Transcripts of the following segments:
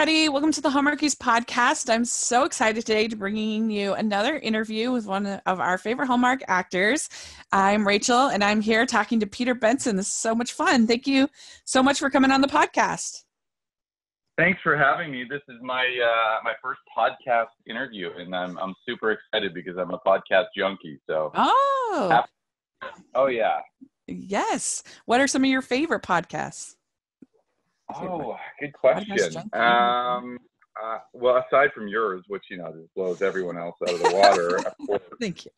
everybody. Welcome to the Hallmarkies podcast. I'm so excited today to bringing you another interview with one of our favorite Hallmark actors. I'm Rachel, and I'm here talking to Peter Benson. This is so much fun. Thank you so much for coming on the podcast. Thanks for having me. This is my uh, my first podcast interview, and I'm I'm super excited because I'm a podcast junkie. So oh, oh yeah, yes. What are some of your favorite podcasts? Oh, good question. Um, uh, well, aside from yours, which you know just blows everyone else out of the water, Thank you.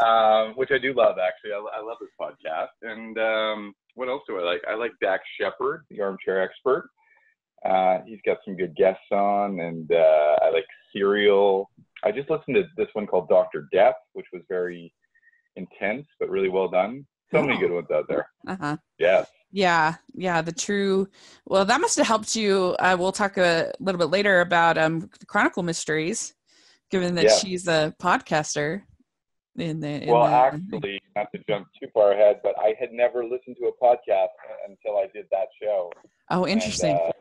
Um, which I do love actually. I, I love this podcast. And um, what else do I like? I like Dax Shepard, the armchair expert. Uh, he's got some good guests on, and uh, I like Serial. I just listened to this one called Doctor Death, which was very intense but really well done. So oh. many good ones out there. Uh huh. Yes. Yeah, yeah, the true. Well, that must have helped you. Uh, we'll talk a little bit later about um, Chronicle Mysteries, given that yeah. she's a podcaster. In the in well, the, actually, not to jump too far ahead, but I had never listened to a podcast until I did that show. Oh, interesting. And, uh,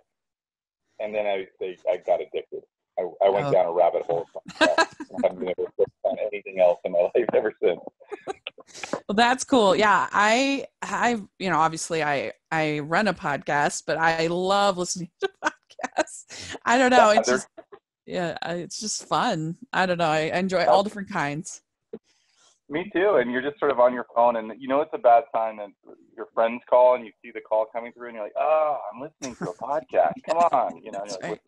and then I they, I got addicted. I, I went oh. down a rabbit hole. I haven't been able to on anything else in my life ever since. Well, that's cool. Yeah, I, I, you know, obviously, I, I run a podcast, but I love listening to podcasts. I don't know. It's just, yeah, it's just fun. I don't know. I enjoy all different kinds. Me too. And you're just sort of on your phone, and you know it's a bad sign that your friends call and you see the call coming through, and you're like, "Oh, I'm listening to a podcast. Come on," you know. Like, right.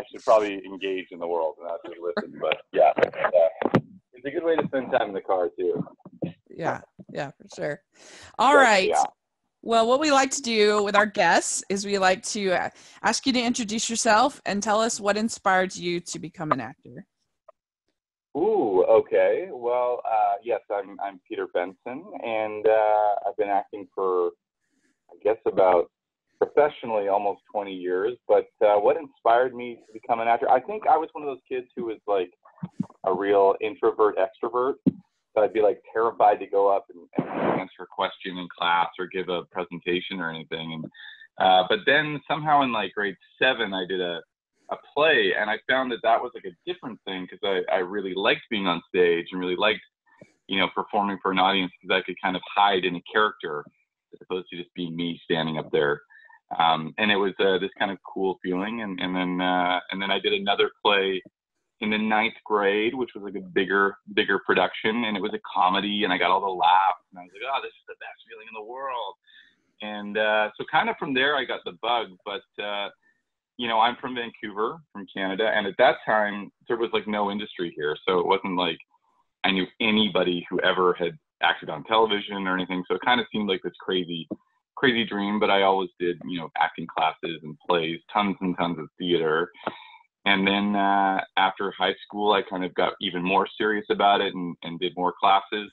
I should probably engage in the world and not just listen. But yeah, yeah, it's a good way to spend time in the car too yeah, yeah, for sure. All right. Yeah. Well, what we like to do with our guests is we like to uh, ask you to introduce yourself and tell us what inspired you to become an actor. Ooh, okay. Well, uh, yes, I'm I'm Peter Benson, and uh, I've been acting for, I guess, about professionally almost 20 years. But uh, what inspired me to become an actor? I think I was one of those kids who was like a real introvert extrovert. So I'd be like terrified to go up and, and answer a question in class or give a presentation or anything. And uh, but then somehow in like grade seven, I did a a play, and I found that that was like a different thing because I I really liked being on stage and really liked you know performing for an audience because I could kind of hide in a character as opposed to just being me standing up there. Um, and it was uh, this kind of cool feeling. And, and then uh, and then I did another play in the ninth grade, which was like a bigger, bigger production, and it was a comedy, and I got all the laughs, and I was like, oh, this is the best feeling in the world. And uh, so, kind of from there, I got the bug. But uh, you know, I'm from Vancouver, from Canada, and at that time, there was like no industry here, so it wasn't like I knew anybody who ever had acted on television or anything. So it kind of seemed like this crazy, crazy dream. But I always did, you know, acting classes and plays, tons and tons of theater and then uh, after high school, I kind of got even more serious about it and, and did more classes.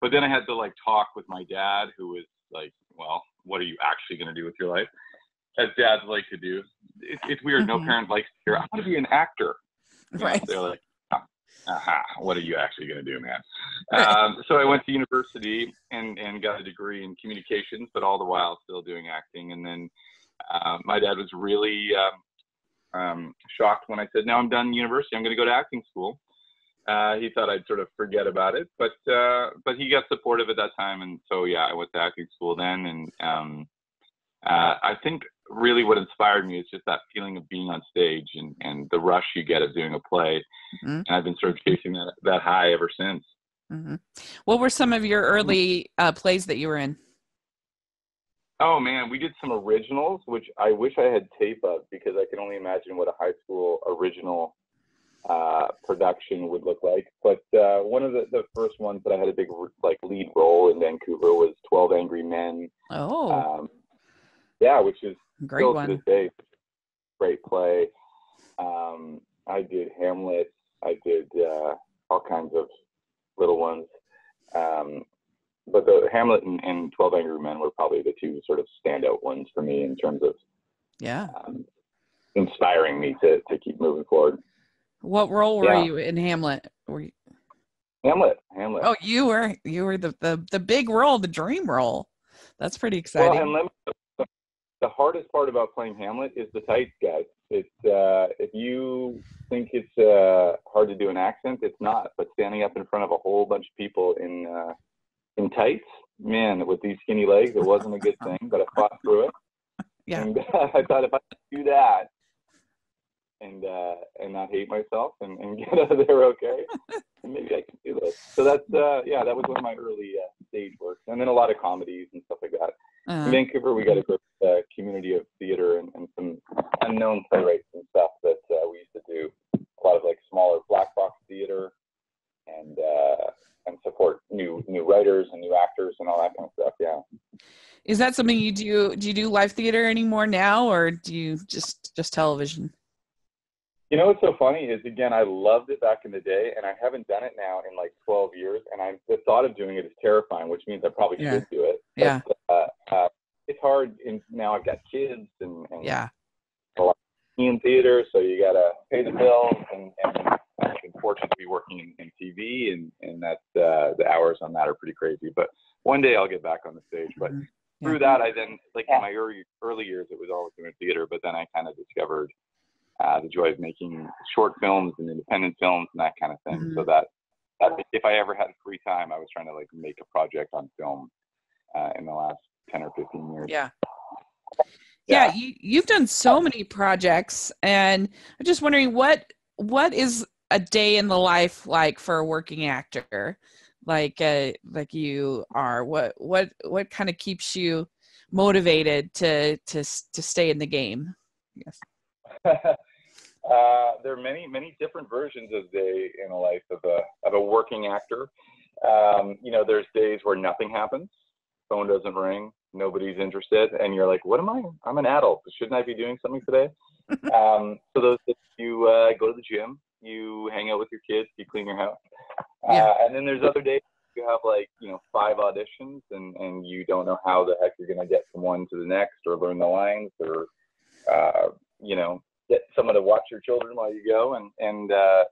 But then I had to like talk with my dad, who was like, "Well, what are you actually going to do with your life?" As dads like to do. It, it's weird. Mm-hmm. No parent likes to hear, "I want to be an actor." Right. They're like, "Aha, what are you actually going to do, man?" um, so I went to university and and got a degree in communications, but all the while still doing acting. And then uh, my dad was really um, um, shocked when I said, "Now I'm done university. I'm going to go to acting school." Uh, he thought I'd sort of forget about it, but uh, but he got supportive at that time, and so yeah, I went to acting school then, and um, uh, I think really what inspired me is just that feeling of being on stage and, and the rush you get of doing a play, mm-hmm. and I've been sort of chasing that that high ever since. Mm-hmm. What were some of your early uh, plays that you were in? Oh man, we did some originals, which I wish I had tape of because I can only imagine what a high school original uh, production would look like. But uh, one of the, the first ones that I had a big like lead role in Vancouver was Twelve Angry Men. Oh, um, yeah, which is great still one. to this day great play. Um, I did Hamlet. I did uh, all kinds of little ones. Um, but the Hamlet and, and, Twelve Angry Men were probably the two sort of standout ones for me in terms of yeah um, inspiring me to to keep moving forward. What role were yeah. you in Hamlet? Were you Hamlet? Hamlet. Oh, you were you were the the, the big role, the dream role. That's pretty exciting. Well, and the, the hardest part about playing Hamlet is the tights, guys. It's uh, if you think it's uh, hard to do an accent, it's not. But standing up in front of a whole bunch of people in uh, in tights, man, with these skinny legs, it wasn't a good thing. But I fought through it. Yeah. And I thought if I do that and uh, and not hate myself and, and get out of there okay, maybe I can do this. So that's uh, yeah, that was one of my early uh, stage works, and then a lot of comedies and stuff like that. Uh, In Vancouver, we got a great uh, community of theater and, and some unknown playwrights and stuff that uh, we used to do a lot of like smaller black box theater and uh, and support new new writers and new actors and all that kind of stuff. Yeah. is that something you do? Do you do live theater anymore now, or do you just just television? You know what's so funny is again I loved it back in the day and I haven't done it now in like 12 years and I the thought of doing it is terrifying, which means I probably Yeah. should do it. Yeah. Uh, uh, it's hard. And now I've got kids and, and Yeah. in theater, so you gotta pay the bills, and, and I've been fortunate to be working in, in TV, and and that uh, the hours on that are pretty crazy. But one day I'll get back on the stage. But Mhm. through that, I then like in my early early years, it was always doing theater, but then I kind of discovered uh, the joy of making short films and independent films and that kind of thing. So Mhm. that, that if I ever had free time, I was trying to like make a project on film uh, in the last ten or fifteen years. Yeah. Yeah, you you've done so many projects, and I'm just wondering what what is a day in the life like for a working actor, like uh, like you are. What what what kind of keeps you motivated to to to stay in the game? Yes. uh, there are many, many different versions of day in the life of a of a working actor. Um, you know, there's days where nothing happens, phone doesn't ring, nobody's interested, and you're like, "What am I? I'm an adult. Shouldn't I be doing something today?" um, so those days you uh, go to the gym, you hang out with your kids, you clean your house, Yeah. uh, and then there's other days you have like you know five auditions, and and you don't know how the heck you're gonna get from one to the next, or learn the lines, or uh, you know get someone to watch your children while you go and and uh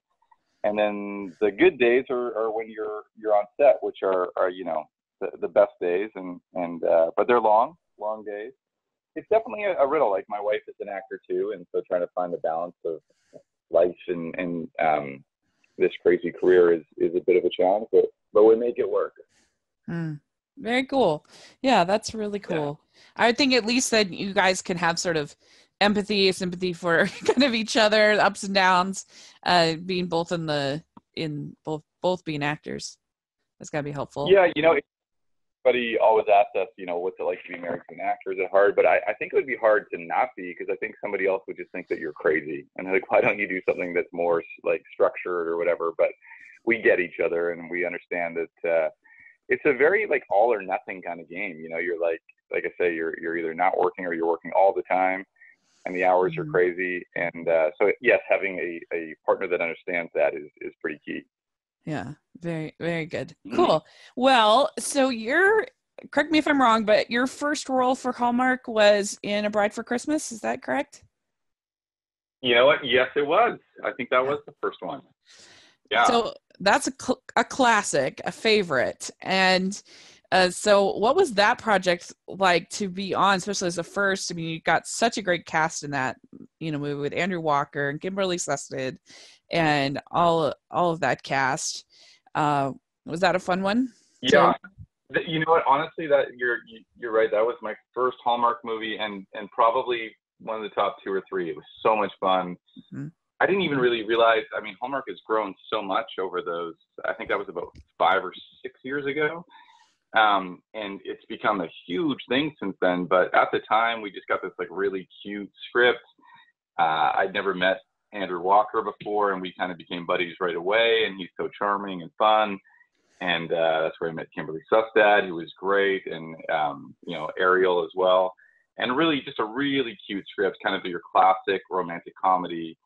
and then the good days are, are when you're you're on set which are are you know the, the best days and and uh but they're long long days it's definitely a, a riddle like my wife is an actor too and so trying to find the balance of life and and um this crazy career is is a bit of a challenge but but we make it work Hmm. Very cool. Yeah, that's really Yeah. cool. I think at least that you guys can have sort of empathy, sympathy for kind of each other, ups and downs, uh, being both in the in both both being actors. That's gotta be helpful. Yeah, you know, everybody always asks us, you know, what's it like to be married to an actor? Is it hard? But I, I think it would be hard to not be because I think somebody else would just think that you're crazy and they're like, why don't you do something that's more like structured or whatever? But we get each other and we understand that uh, it's a very like all or nothing kind of game. You know, you're like, like I say, you're you're either not working or you're working all the time, and the hours Mhm. are crazy. And uh, so yes, having a, a partner that understands that is is pretty key. Yeah, very, very good. Mhm. Cool. Well, so you're correct me if I'm wrong, but your first role for Hallmark was in A Bride for Christmas. Is that correct? You know what? Yes, it was. I think that was the first one. Yeah. So that's a, cl- a classic, a favorite. And uh, so, what was that project like to be on, especially as a first? I mean, you got such a great cast in that, you know, movie with Andrew Walker and Kimberly Sustad, and all all of that cast. Uh, was that a fun one? yeah. Th- You know what? Honestly, that you're you- you're right. That was my first Hallmark movie, and and probably one of the top two or three. It was so much fun. Mhm. I didn't even really realize. I mean, Hallmark has grown so much over those. I think that was about five or six years ago, um, and it's become a huge thing since then. But at the time, we just got this like really cute script. Uh, I'd never met Andrew Walker before, and we kind of became buddies right away. And he's so charming and fun. And uh, that's where I met Kimberly Sustad, who was great, and um, you know Arielle as well. And really, just a really cute script, kind of your classic romantic comedy.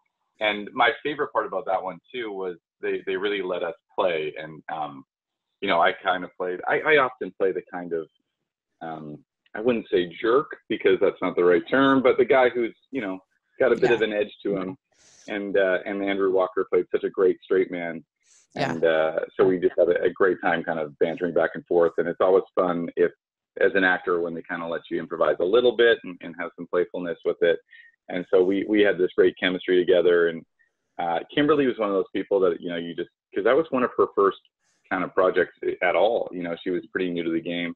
And my favorite part about that one too was they they really let us play, and um, you know I kind of played. I, I often play the kind of um, I wouldn't say jerk because that's not the right term, but the guy who's you know got a bit Yeah. of an edge to him. And uh, and Andrew Walker played such a great straight man, Yeah. and uh, so we just had a, a great time, kind of bantering back and forth. And it's always fun if, as an actor, when they kind of let you improvise a little bit and, and have some playfulness with it. and so we we had this great chemistry together. And uh, Kimberly was one of those people that you know you just because that was one of her first kind of projects at all. You know, she was pretty new to the game,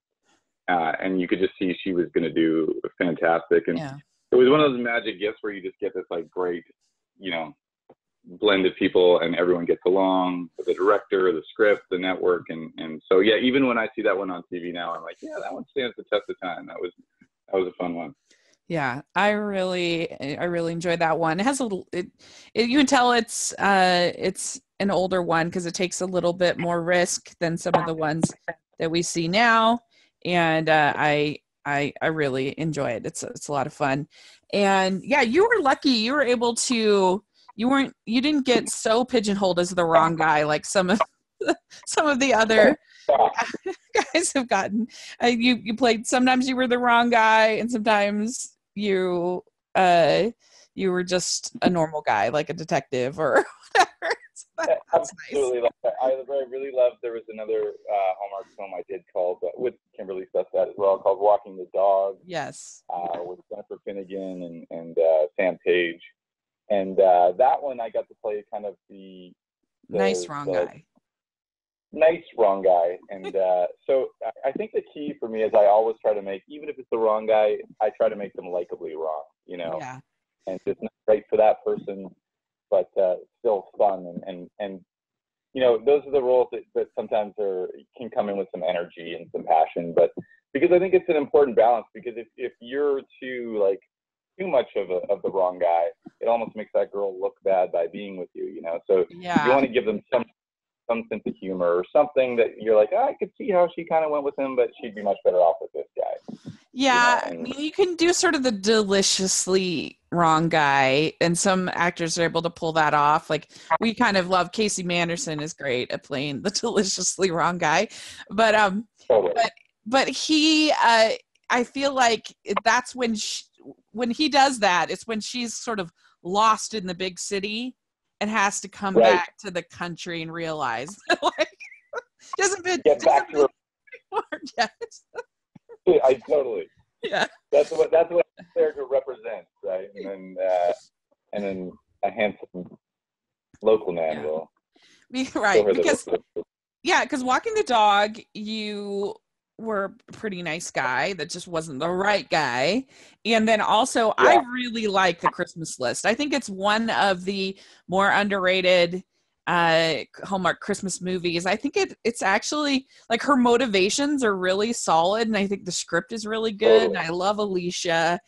uh, and you could just see she was going to do fantastic. And yeah. It was one of those magic gifts where you just get this like great, you know, blend of people and everyone gets along. The director, the script, the network, and and so yeah. Even when I see that one on TV now, I'm like, yeah, that one stands the test of time. That was that was a fun one. Yeah, I really, I really enjoyed that one. It has a little, it, it you can tell it's, uh, it's an older one because it takes a little bit more risk than some of the ones that we see now, and uh, I, I, I really enjoy it. It's, it's a lot of fun, and yeah, you were lucky. You were able to, you weren't, you didn't get so pigeonholed as the wrong guy like some of, some of the other guys have gotten. Uh, you you played. Sometimes you were the wrong guy, and sometimes you uh you were just a normal guy like a detective or whatever so absolutely nice. I, I really love. there was another uh, hallmark film i did called uh, with kimberly that as well called walking the dog yes uh, with jennifer finnigan and, and uh, sam page and uh, that one i got to play kind of the, the nice wrong the, guy nice wrong guy. And uh, so I think the key for me is I always try to make, even if it's the wrong guy, I try to make them likably wrong, you know? Yeah. And just not right for that person, but uh, still fun. And, and, and, you know, those are the roles that, that sometimes are, can come in with some energy and some passion. But because I think it's an important balance, because if, if you're too, like, too much of a, of the wrong guy, it almost makes that girl look bad by being with you, you know? So yeah. you want to give them some some sense of humor or something that you're like, oh, I could see how she kind of went with him, but she'd be much better off with this guy. Yeah, you, know? and, you can do sort of the deliciously wrong guy, and some actors are able to pull that off. Like we kind of love Casey Manderson is great at playing the deliciously wrong guy, but um, totally. but but he, uh, I feel like that's when she, when he does that, it's when she's sort of lost in the big city and has to come right. back to the country and realize like doesn't fit get back to her. yet. I totally. Yeah. That's what that's what character represent, right? And then uh, and then a handsome local man yeah. will. right because yeah, because walking the dog, you were a pretty nice guy that just wasn't the right guy. And then also, yeah. I really like the Christmas list. I think it's one of the more underrated uh Hallmark Christmas movies. I think it it's actually like her motivations are really solid and I think the script is really good. And I love Alicia.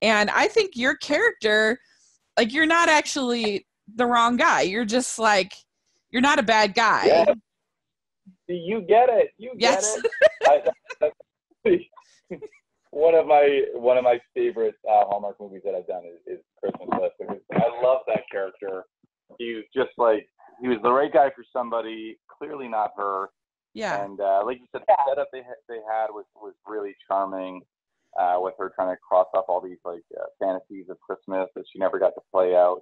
And I think your character like you're not actually the wrong guy. You're just like you're not a bad guy. Yeah. You get it. You get yes. it. one of my one of my favorite uh, Hallmark movies that I've done is, is Christmas List because I love that character. He's just like he was the right guy for somebody, clearly not her. Yeah. And uh, like you said, the setup they they had was was really charming. Uh, with her trying to cross off all these like uh, fantasies of Christmas that she never got to play out,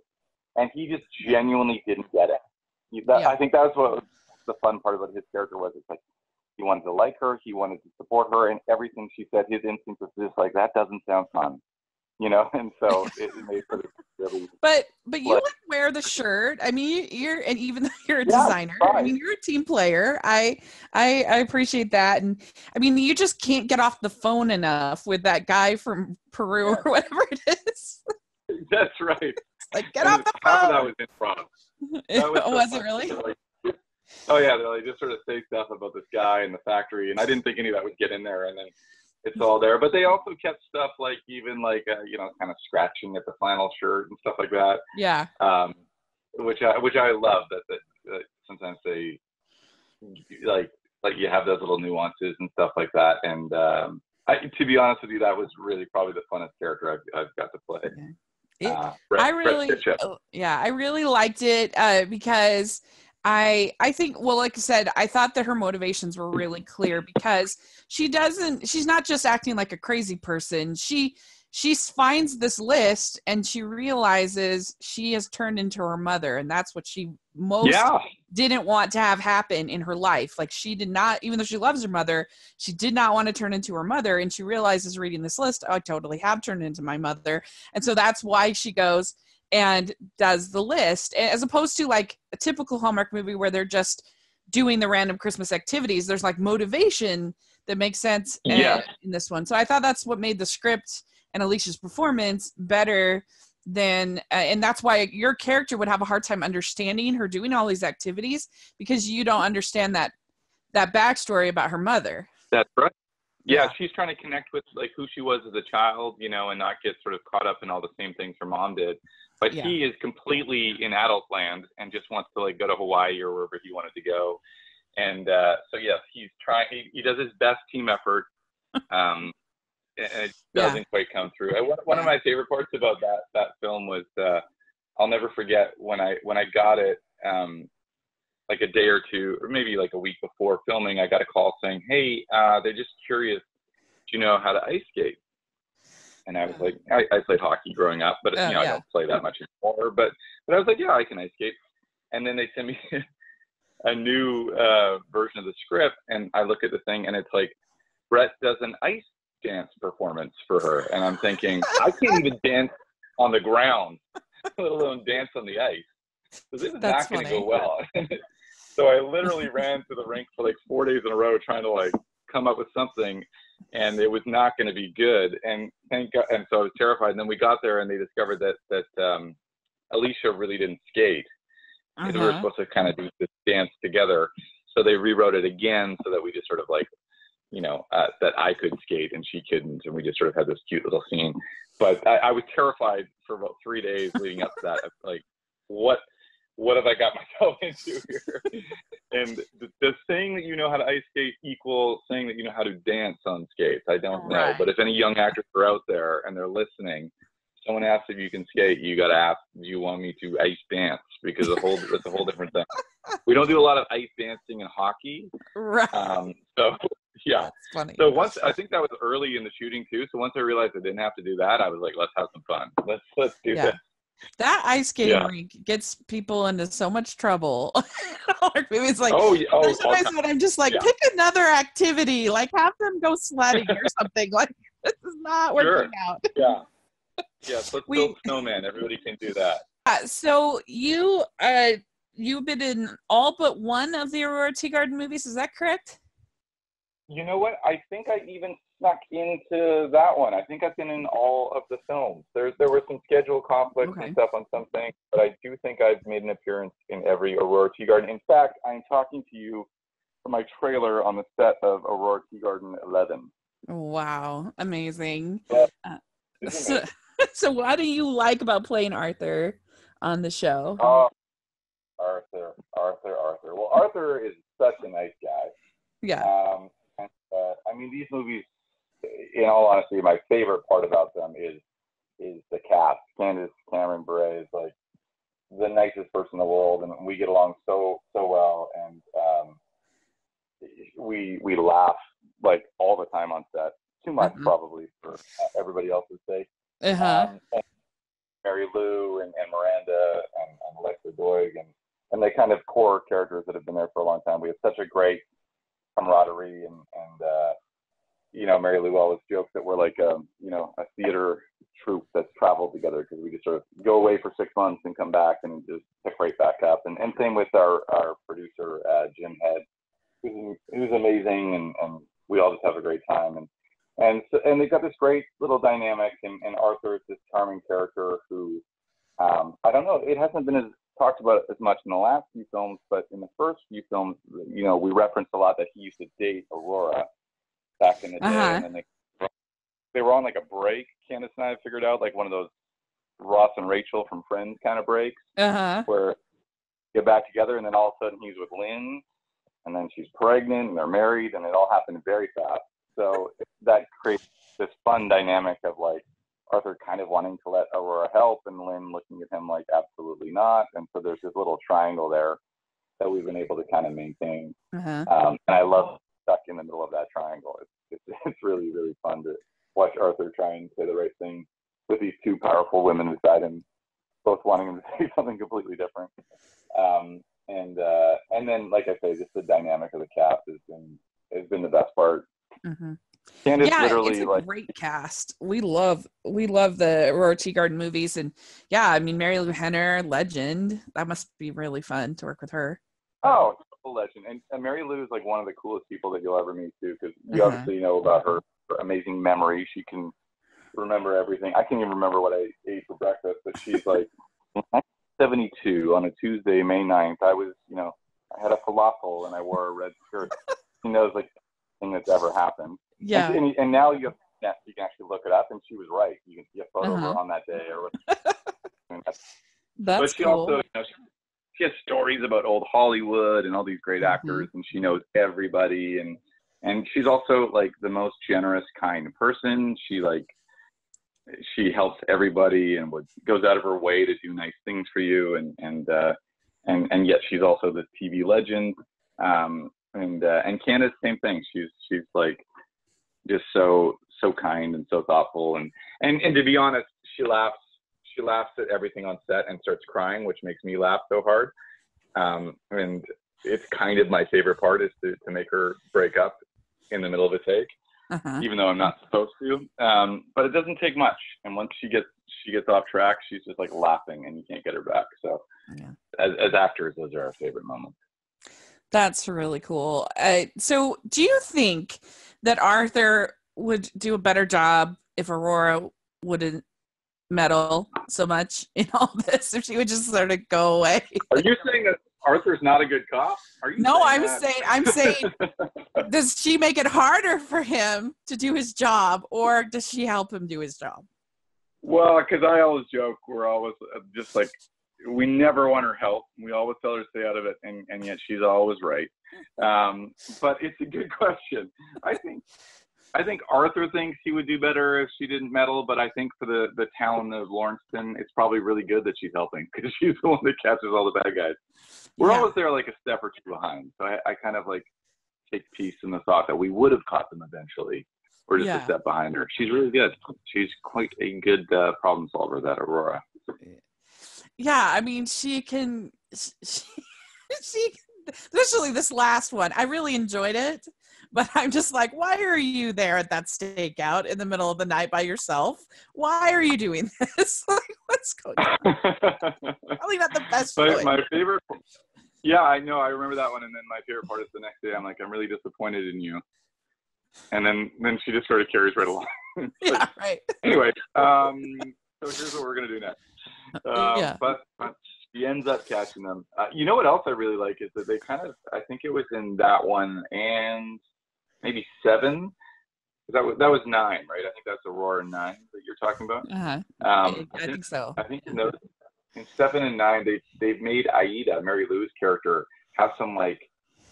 and he just genuinely didn't get it. He, that, yeah. I think that was what the fun part about his character was. It's like he wanted to like her. He wanted to support her, and everything she said, his instinct was just like that doesn't sound fun, you know. And so it, made for really. But but you like wear the shirt. I mean, you're and even though you're a yeah, designer, right. I mean, you're a team player. I I I appreciate that, and I mean, you just can't get off the phone enough with that guy from Peru yeah. or whatever it is. That's right. like get and off the phone. That was improv. That was, was it really? Like, Oh yeah, they just sort of say stuff about this guy in the factory, and I didn't think any of that would get in there, and then it's all there. But they also kept stuff like even like uh, you know kind of scratching at the flannel shirt and stuff like that. Yeah. Um, which I which I love that that, that sometimes they like like you have those little nuances and stuff like that, and um, I, to be honest with you, that was really probably the funnest character I've, I've got to play. Okay. It, uh, Brett, I really, yeah, I really liked it uh, because I I think well like I said I thought that her motivations were really clear because she doesn't she's not just acting like a crazy person. She she finds this list and she realizes she has turned into her mother and that's what she most Yeah. didn't want to have happen in her life. Like she did not even though she loves her mother she did not want to turn into her mother and she realizes reading this list oh, i totally have turned into my mother. And so that's why she goes and does the list as opposed to like a typical hallmark movie where they're just doing the random christmas activities. There's like motivation that makes sense in- in this one. So i thought that's what made the script and alicia's performance better than uh, and that's why your character would have a hard time understanding her doing all these activities because you don't understand that that backstory about her mother. That's right. Yeah, Yeah. she's trying to connect with like who she was as a child, you know, and not get sort of caught up in all the same things her mom did. But Yeah. he is completely in adult land and just wants to like go to Hawaii or wherever he wanted to go. And uh, so yes, he's trying. He, he does his best team effort, um, and it doesn't quite come through. And one, one of my favorite parts about that that film was uh, I'll never forget when I when I got it. Um, like a day or two, or maybe like a week before filming, I got a call saying, "Hey, uh, they're just curious. Do you know how to ice skate?" And I was like, I, I played hockey growing up, but Oh, you know, yeah. I don't play that much anymore. But but I was like, yeah, I can ice skate. And then they sent me a new uh, version of the script, and I look at the thing, and it's like Brett does an ice dance performance for her, and I'm thinking, I can't even dance on the ground, let alone dance on the ice. So this is That's not going to go well. So I literally ran to the rink for like four days in a row trying to like come up with something, and it was not going to be good. And thank God, and so I was terrified. And then we got there, and they discovered that that um, Alicia really didn't skate. And we were Uh-huh. supposed to kind of do this dance together. So they rewrote it again so that we just sort of like, you know, uh, that I could skate and she couldn't, and we just sort of had this cute little scene. But I, I was terrified for about three days leading up to that. Like, what, what have I got myself into here? and th- does saying that you know how to ice skate equal saying that you know how to dance on skates? I don't know. Right. But if any young actors are out there and they're listening, someone asks if you can skate, you got to ask, do you want me to ice dance? Because a whole, it's a whole different thing. We don't do a lot of ice dancing in hockey. right Um, so, yeah. that's funny So once, I think that was early in the shooting too. So once I realized I didn't have to do that, I was like, let's have some fun. Let's, let's do Yeah. this. That ice skating Yeah. rink gets people into so much trouble it's like oh, yeah. Oh, sometimes when I'm just like, Yeah. pick another activity, like have them go sledding or something. Like this is not Sure. working out. Yeah. Yes, let's We- build snowman. Everybody can do that. Uh, so you uh you've been in all but one of the Aurora Teagarden movies, is that correct? You know what? I think I even snuck into that one. I think I've been in all of the films. There's there were some schedule conflicts Okay. and stuff on some things, but I do think I've made an appearance in every Aurora Teagarden. In fact, I'm talking to you from my trailer on the set of Aurora Teagarden 11. Wow, amazing. Yeah. Uh, so, so what do you like about playing Arthur on the show? Oh, Arthur, Arthur, Arthur. Well, Arthur is such a nice guy. yeah. Um, uh, I mean, these movies, in all honesty, my favorite part about them is is the cast. Candace Cameron Bure is like the nicest person in the world, and we get along so so well, and um, we we laugh like all the time on set. Too much, Mhm. probably, for everybody else's sake. Uh-huh. Um, Marilu and, and Miranda and, and Alexa Doig and, and the kind of core characters that have been there for a long time. We have such a great camaraderie and, and uh, you know, Marilu always jokes that we're like, um, you know, a theater troupe that's traveled together because we just sort of go away for six months and come back and just pick right back up. And, and same with our, our producer, uh, Jim Head, who's, who's amazing and, and we all just have a great time. And, and so, and they've got this great little dynamic, and, and Arthur is this charming character who, um, I don't know, it hasn't been as talked about it as much in the last few films, but in the first few films, you know, we referenced a lot that he used to date Aurora back in the day, Uh-huh. and then they they were on like a break. Candace and I figured out like one of those Ross and Rachel from Friends kind of breaks Uh-huh. where they get back together, and then all of a sudden he's with Lynn, and then she's pregnant, and they're married, and it all happened very fast. So that creates this fun dynamic of like Arthur kind of wanting to let Aurora help, and Lynn looking at him like absolutely not. And so there's this little triangle there that we've been able to kind of maintain. Uh-huh. Um, and I love stuck in the middle of that triangle. It's, it's it's really really fun to watch Arthur try and say the right thing with these two powerful women beside him, both wanting him to say something completely different. Um, and uh, and then, like I say, just the dynamic of the cast has been has been the best part. Mm-hmm. Candace yeah, literally it's a like great cast. We love we love the Aurora Teagarden movies, and yeah, I mean Marilu Henner, legend. That must be really fun to work with her. oh, a legend. And, and Marilu is like one of the coolest people that you'll ever meet too, because you Uh-huh. obviously know about her amazing memory. She can remember everything. I can't even remember what I ate for breakfast, but she's like, 72 on a Tuesday, May 9th, I was, you know, I had a falafel and I wore a red skirt. she knows like thing that's ever happened. Yeah, And, and, now you have, you can actually look it up, and she was right. You can see a photo of Uh-huh. her on that day, or what. and that's but she cool. also you know, she, she has stories about old Hollywood and all these great Mhm. actors, and she knows everybody, and and she's also like the most generous, kind person. She like she helps everybody and would goes out of her way to do nice things for you, and and uh, and and yet she's also this TV legend. Um, and uh, and Candace, same thing. She's she's like just so so kind and so thoughtful, and and and to be honest, she laughs she laughs at everything on set and starts crying, which makes me laugh so hard. Um, and it's kind of my favorite part is to, to make her break up in the middle of a take, Uh-huh. even though I'm not supposed to. Um, but it doesn't take much. And once she gets she gets off track, she's just like laughing, and you can't get her back. So Yeah. as, as actors, those are our favorite moments. That's really cool. Uh, so, do you think that Arthur would do a better job if Aurora wouldn't meddle so much in all this? If she would just sort of go away? Are you saying that Arthur's not a good cop? Are you? No, I'm that? saying, I'm saying, does she make it harder for him to do his job, or does she help him do his job? Well, because I always joke, we're always uh, just like, we never want her help. We always tell her to stay out of it, and, and yet she's always right. Um, but it's a good question. I think I think Arthur thinks he would do better if she didn't meddle, but I think for the, the town of Lawrenceton, it's probably really good that she's helping because she's the one that catches all the bad guys. We're Yeah. always there like a step or two behind. So I, I kind of like take peace in the thought that we would have caught them eventually. We're just Yeah. a step behind her. She's really good. She's quite a good uh, problem solver, that Aurora. Yeah i mean she can she, she especially this last one i really enjoyed it but i'm just like why are you there at that stakeout in the middle of the night by yourself why are you doing this like what's going on probably not the best but choice. my favorite, yeah, I know. I remember that one. And then my favorite part is the next day. I'm like, I'm really disappointed in you. And then then she just sort of carries right along. yeah right anyway, um, so here's what we're gonna do next. Uh, Yeah. But, but she ends up catching them. Uh, you know what else I really like is that they kind of. I think it was in that one and maybe seven. That was that was nine, right? I think that's Aurora nine that you're talking about. uh-huh. Um, I, I think so I think you know, in seven and nine, they they've made Aida, Marilu's character, have some like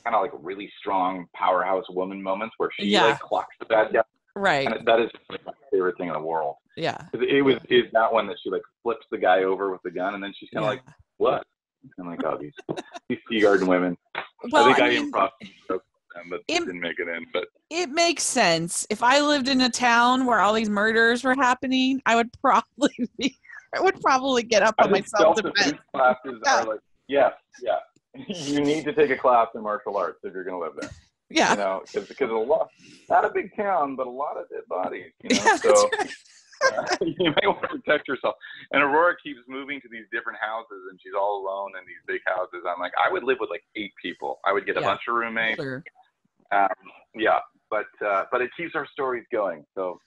kind of like really strong powerhouse woman moments where she Yeah. like clocks the bad guy, right and that is like my favorite thing in the world. Yeah. It was is that one that she like flips the guy over with the gun, and then she's kind of yeah. like, "What?" I'm like, "Oh, these these Teagarden women." well I think I I, mean, improv them, but Im- didn't make it in. But it makes sense. If I lived in a town where all these murders were happening, I would probably be, I would probably get up on my self-defense defense. classes Yeah. are like, yes, yeah. you need to take a class in martial arts if you're going to live there. Yeah. you know, cause, because a lot, not a big town, but a lot of dead bodies, you know, Yeah, so that's uh, you may want to protect yourself. And Aurora keeps moving to these different houses and she's all alone in these big houses. I'm like, I would live with like eight people. I would get a Yeah. bunch of roommates. Sure. Um, yeah, but, uh, but it keeps our stories going. So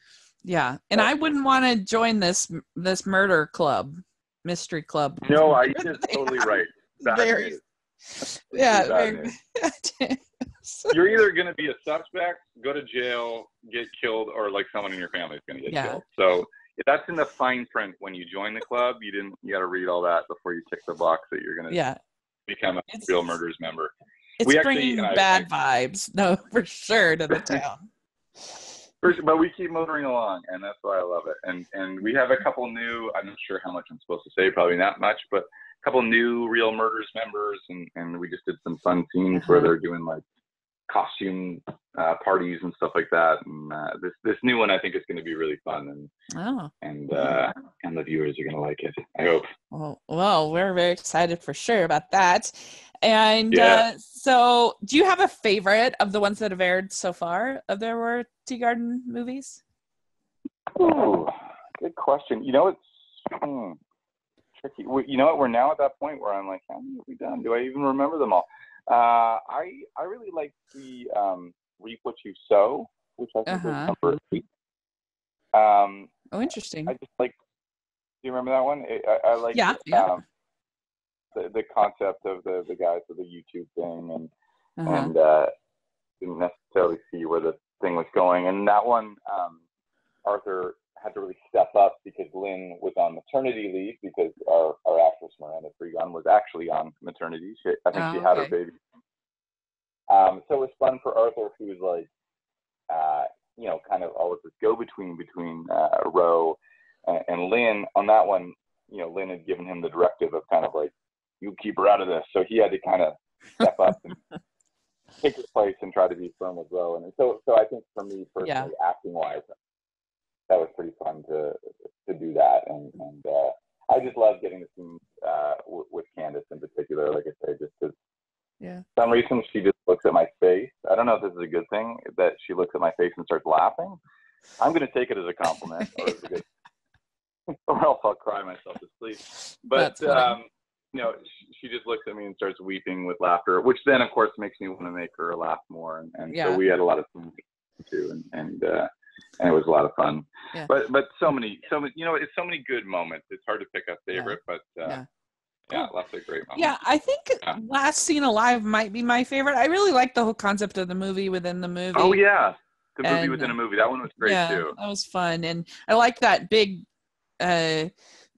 Yeah, and I wouldn't want to join this this murder club, mystery club. no, I They totally right. Very- Yeah, very-. You're either going to be a suspect, go to jail, get killed, or like someone in your family is going to get Yeah. killed. So that's in the fine print when you join the club. You didn't. You got to read all that before you tick the box that you're going to yeah, become a It's- real murders member. it's We actually- bringing I- bad vibes. No, for sure to the town. But we keep motoring along, and that's why I love it. And and we have a couple new. I'm not sure how much I'm supposed to say. Probably not much, but a couple new real murders members, and and we just did some fun scenes where Uh-huh. they're doing like costume uh, parties and stuff like that. And uh, this this new one I think is going to be really fun, and oh. and uh, and the viewers are going to like it. I hope. Well, well, we're very excited for sure about that. And yeah. uh, so, do you have a favorite of the ones that have aired so far of the Aurora Teagarden movies? Ooh, good question. You know, it's hmm, tricky. You know what? We're now at that point where I'm like, how many have we done? Do I even remember them all? Uh, I I really like the um, reap what you sow, which I think uh-huh. number eight. Um, oh, interesting. I just like. Do you remember that one? I, I like. Yeah. yeah. Um, the, the concept of the the guys with the YouTube thing and uh-huh. and uh, didn't necessarily see where the thing was going. And that one, um, Arthur had to really step up because Lynn was on maternity leave because our, our actress Miranda Frigon was actually on maternity. She, I think oh, she had okay. her baby. Um, so it was fun for Arthur, who was like, uh, you know, kind of always this go between between uh, Ro and, and Lynn. On that one, you know, Lynn had given him the directive of kind of like, you keep her out of this. So he had to kind of step up and take his place and try to be firm with Ro. And so, so I think for me personally, yeah. acting wise, that was pretty fun to to do that. And and uh, I just love getting the scenes uh, w- with Candace in particular. Like I say, just because yeah. Some reason she just looks at my face. I don't know if this is a good thing that she looks at my face and starts laughing. I'm going to take it as a compliment, or, as a good, or else I'll cry myself to sleep. But um, you know, she, she, just looks at me and starts weeping with laughter, which then of course makes me want to make her laugh more. And, and yeah. so we had a lot of fun too, and and uh, and it was a lot of fun. Yeah. But but so many so many you know it's so many good moments. It's hard to pick a favorite, yeah. but uh, yeah. Yeah, lots of great moments. Yeah, I think yeah. Last Seen Alive might be my favorite. I really like the whole concept of the movie within the movie. Oh yeah, the movie and, within a movie. That one was great yeah, too. That was fun, and I like that big. uh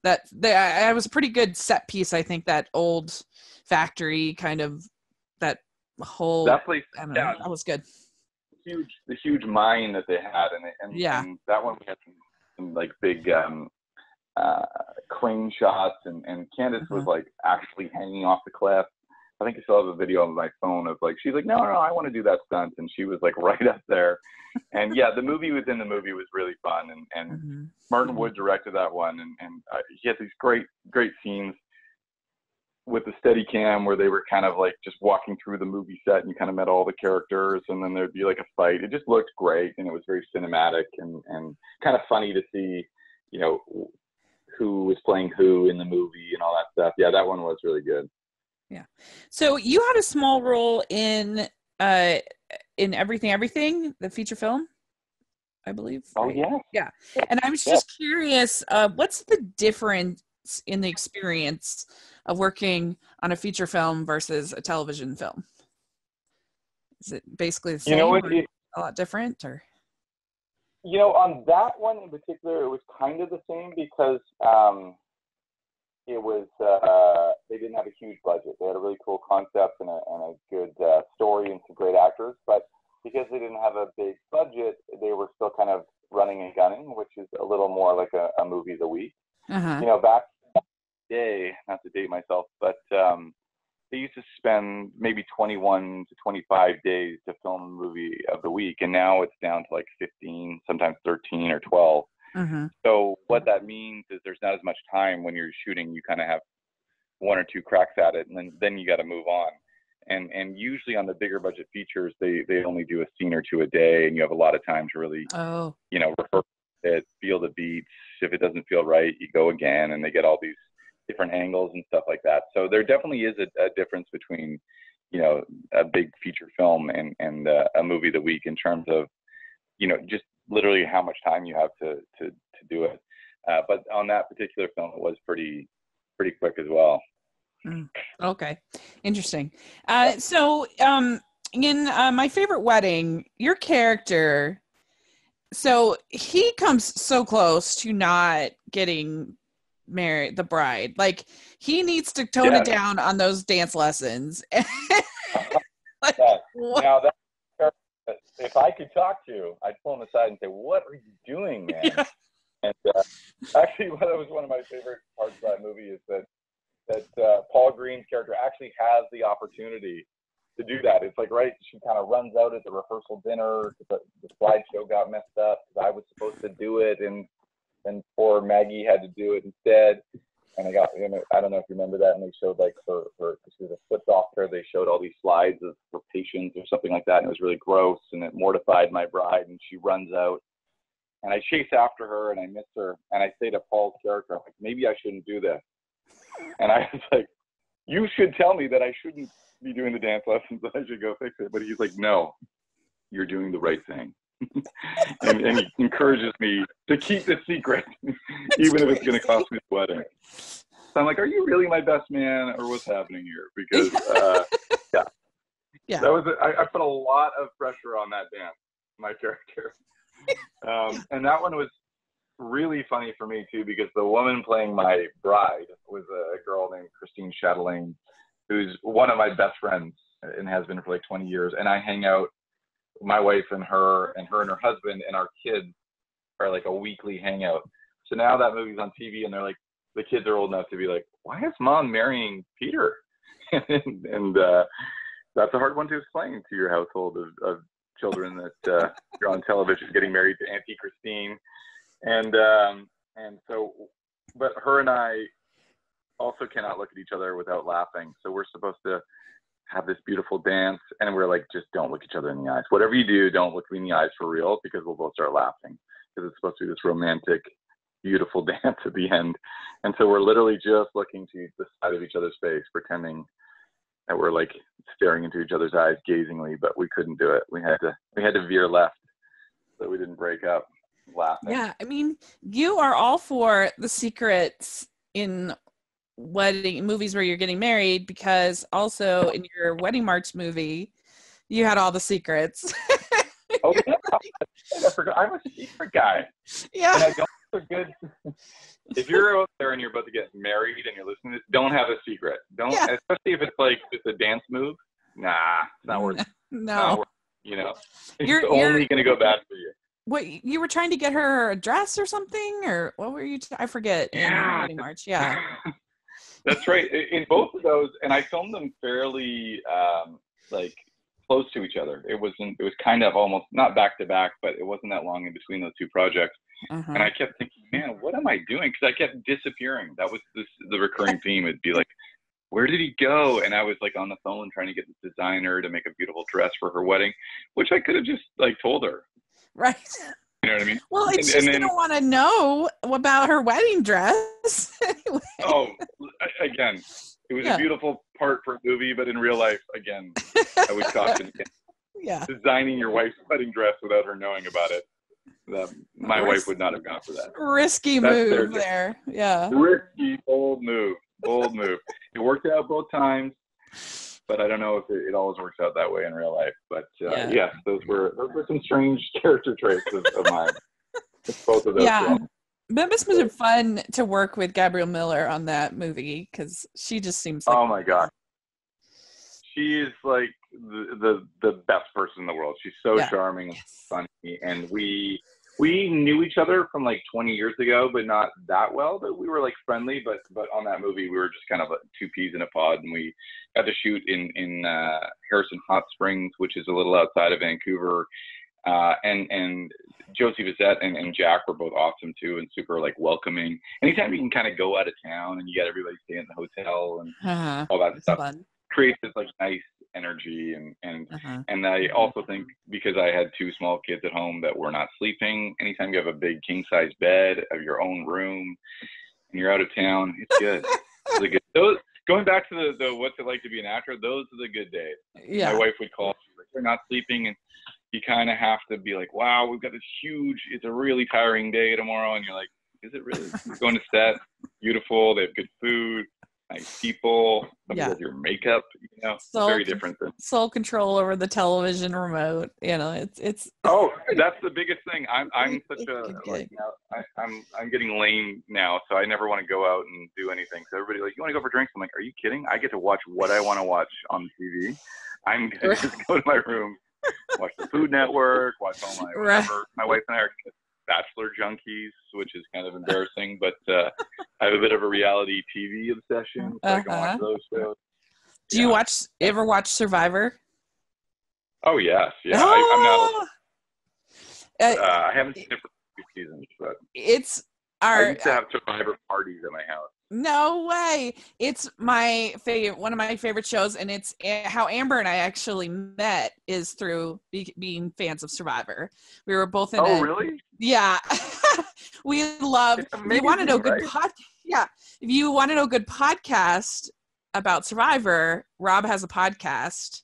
that I was a pretty good set piece. I think that old factory kind of that whole that place. I don't yeah, know, that was good. Huge, the huge mine that they had, and and, yeah. and that one we had some, some like big um, uh, crane shots, and and Candace uh-huh. was like actually hanging off the cliff. I think I still have a video on my phone of like she's like, no, no, I want to do that stunt, and she was like right up there. And yeah, the movie within the movie was really fun, and and mm-hmm. Martin Wood directed that one, and and uh, he had these great great scenes with the steady cam where they were kind of like just walking through the movie set and you kind of met all the characters and then there'd be like a fight. It just looked great and it was very cinematic and, and kind of funny to see, you know, who was playing who in the movie and all that stuff. Yeah, that one was really good. Yeah. So you had a small role in uh in Everything Everything, the feature film, I believe. Oh yeah. Yeah. And I was just yeah. curious, uh, what's the difference in the experience of working on a feature film versus a television film? Is it basically the same? You know? It, a lot different or you know, on that one in particular, it was kind of the same because um, it was uh, they didn't have a huge budget. They had a really cool concept and a, and a good uh, story and some great actors, but because they didn't have a big budget, they were still kind of running and gunning, which is a little more like a, a movie the week. Uh-huh. You know, back day, not to date myself, but um, they used to spend maybe 21 to 25 days to film a movie of the week, and now it's down to like 15, sometimes 13 or 12. Mm-hmm. So what that means is there's not as much time when you're shooting. You kind of have one or two cracks at it, and then then you got to move on. And and usually on the bigger budget features, they they only do a scene or two a day, and you have a lot of time to really, oh. you know, rehearse it, feel the beats. If it doesn't feel right, you go again, and they get all these different angles and stuff like that. So there definitely is a, a difference between, you know, a big feature film and and uh, a movie the week in terms of, you know, just literally how much time you have to to to do it. Uh, but on that particular film, it was pretty pretty quick as well. Mm, okay, interesting. Uh, so um, in uh, my favorite wedding, your character. So he comes so close to not getting married the bride. Like he needs to tone yeah. it down on those dance lessons. like, now that if I could talk to you, I'd pull him aside and say, "What are you doing, man?" Yeah. And uh, actually, that was one of my favorite parts of that movie is that that uh, Paul Greene's character actually has the opportunity to do that. It's like right, she kind of runs out at the rehearsal dinner. The, the slideshow got messed up because I was supposed to do it, and and poor Maggie had to do it instead. And I got, you know, I don't know if you remember that, and they showed like for for she was a foot doctor, they showed all these slides of for patients or something like that, and it was really gross, and it mortified my bride, and she runs out. And I chase after her and I miss her. And I say to Paul's character, I'm like, maybe I shouldn't do this. And I was like, you should tell me that I shouldn't be doing the dance lessons, I should go fix it. But he's like, no, you're doing the right thing. and, and, he encourages me to keep the secret, even if it's going to cost me the wedding. So I'm like, are you really my best man or what's happening here? Because, uh, yeah. Yeah. That was, a, I, I put a lot of pressure on that dance, my character. Um, and that one was really funny for me too because the woman playing my bride was a girl named Christine Chatelain, who's one of my best friends and has been for like 20 years. And I hang out, my wife and her, and her and her husband and our kids are like a weekly hangout. So now that movie's on TV, and they're like, the kids are old enough to be like, why is mom marrying Peter? and, uh, that's a hard one to explain to your household of, of children that uh, you're on television getting married to Auntie Christine and um, and so, but her and I also cannot look at each other without laughing. So we're supposed to have this beautiful dance, and we're like, just don't look each other in the eyes. Whatever you do, don't look me in the eyes for real, because we'll both start laughing. Because it's supposed to be this romantic, beautiful dance at the end, and so we're literally just looking to the side of each other's face, pretending that we're like staring into each other's eyes gazingly, but we couldn't do it. We had to we had to veer left so we didn't break up laughing. Yeah, I mean, you are all for the secrets in wedding movies where you're getting married because also in your wedding march movie, you had all the secrets. oh yeah, I forgot. I'm a secret guy. Yeah. I good. if you're out there and you're about to get married and you're listening, this, don't have a secret. Don't, yeah. especially if it's like just a dance move. Nah, it's not worth. No. Not worth, you know, it's you're, only going to go bad for you what you were trying to get her a dress or something or what were you t- i forget yeah. march yeah that's right in both of those and i filmed them fairly um, like close to each other it wasn't it was kind of almost not back to back but it wasn't that long in between those two projects uh-huh. and i kept thinking man what am i doing because i kept disappearing that was this, the recurring theme it'd be like where did he go? And I was like on the phone trying to get the designer to make a beautiful dress for her wedding, which I could have just like told her. Right. You know what I mean? Well, and, just and gonna want to know about her wedding dress. Oh, anyway. Oh, again, it was yeah. a beautiful part for a movie, but in real life, again, I would caution yeah. designing your wife's wedding dress without her knowing about it. That my wife would not have gone for that. Risky That's move there. Yeah. Risky, bold move. Bold move. It worked out both times but I don't know if it, it, always works out that way in real life. But uh, yeah. yes, those were those were some strange character traits of, of mine. Both of those. Yeah. Films. But it must have been fun to work with Gabrielle Miller on that movie because she just seems like. Oh my god. She is like the, the the best person in the world. She's so yeah. charming and yes. funny, and we we knew each other from like 20 years ago, but not that well. But we were like friendly. But but on that movie, we were just kind of like two peas in a pod, and we got to shoot in in uh, Harrison Hot Springs, which is a little outside of Vancouver. Uh, and and Josie Bissett and, and Jack were both awesome too, and super like welcoming. Anytime you can kind of go out of town and you got everybody stay in the hotel and uh-huh. all that That's stuff, fun. Creates this like nice energy and and uh-huh. and I also think because I had two small kids at home that were not sleeping. Anytime you have a big king size bed of your own room and you're out of town, it's good. it's good. Those, going back to the, the what's it like to be an actor, those are the good days. Yeah. My wife would call, like, "We're not sleeping," and you kind of have to be like, "Wow, we've got this huge. It's a really tiring day tomorrow," and you're like, "Is it really?" going to set, beautiful. They have good food nice people. yeah. your makeup. You know, soul, very different than sole control over the television remote. You know, it's it's. Oh, that's the biggest thing. I'm I'm such a like now, I, I'm I'm getting lame now, so I never want to go out and do anything. So everybody like, you want to go for drinks? I'm like, are you kidding? I get to watch what I want to watch on TV. I'm gonna just go to my room, watch the Food Network, watch all my whatever. Right. My wife and I are Bachelor junkies, which is kind of embarrassing, but uh, I have a bit of a reality TV obsession, so uh-huh. I can watch uh-huh. those shows. Do yeah. you watch ever watch Survivor? Oh yes, yeah. Oh! I, am not. Uh, uh, I haven't seen it for two seasons, but it's our. I used to have survivor parties at my house. No way! It's my favorite, one of my favorite shows, and it's how Amber and I actually met is through be, being fans of Survivor. We were both in. Oh, a, really? Yeah, we love. Amazing, you want to know right? good podcast? Yeah, if you want to know good podcast about Survivor, Rob has a podcast.